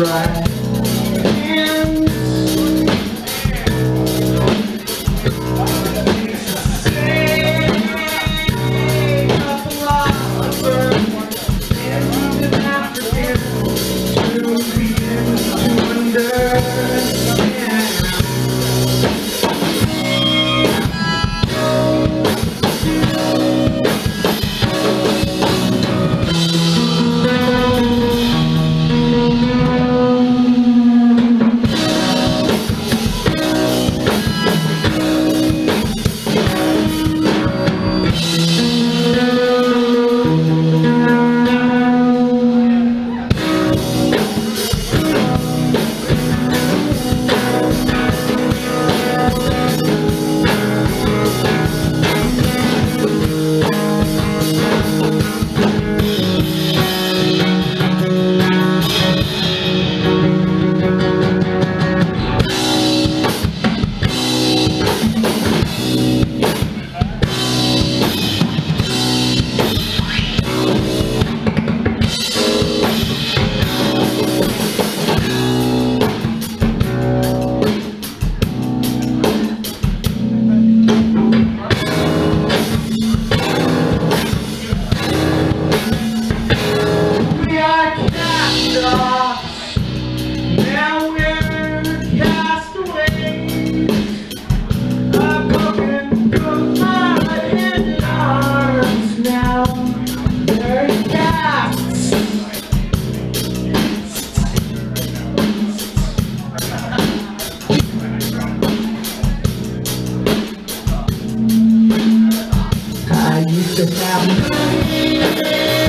right hand. minha vez.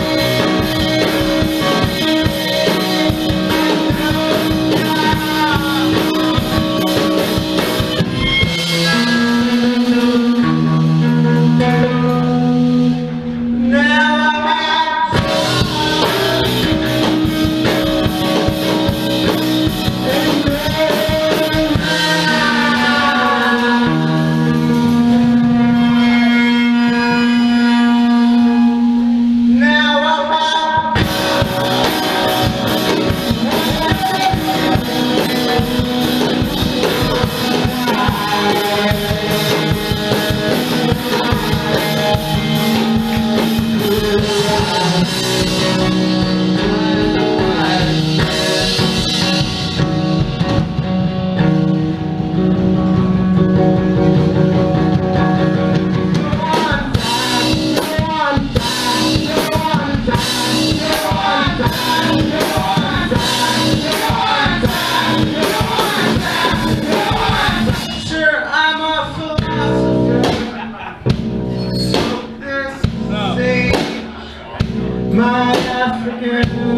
My African